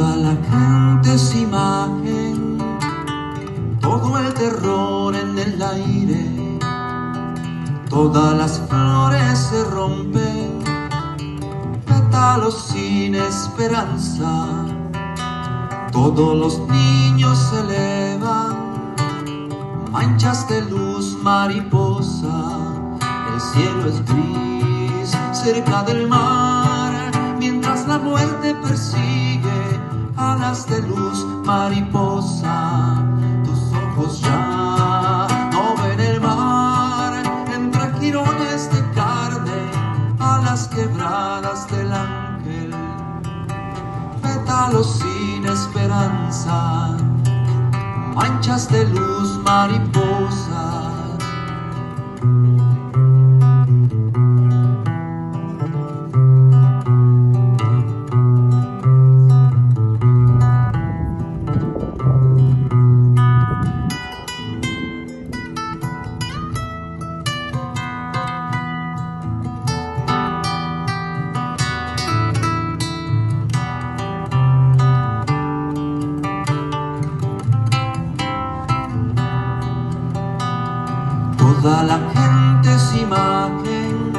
Toda la gente es imagen, todo el terror en el aire, todas las flores se rompen, pétalos sin esperanza, todos los niños se elevan, manchas de luz mariposa, el cielo es gris cerca del mar, mientras la muerte persigue alas de luz mariposa, tus ojos ya no ven el mar, entre jirones de carne, alas quebradas del ángel, pétalos sin esperanza, manchas de luz mariposa. Toda la gente es imagen,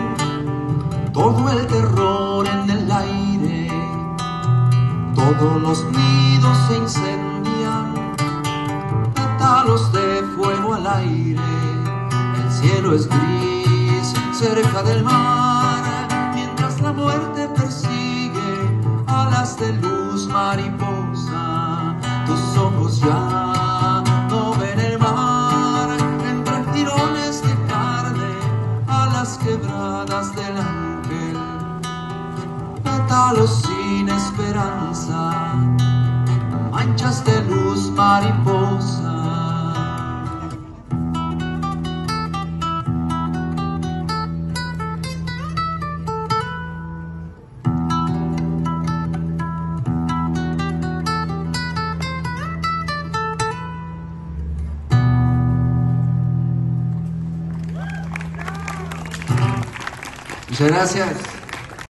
todo el terror en el aire, todos los nidos se incendian, pétalos de fuego al aire, el cielo es gris cerca del mar, mientras la muerte persigue alas de luz mariposa, quebradas del ángel, pétalos sin esperanza, manchas de luz mariposa. Muchas gracias.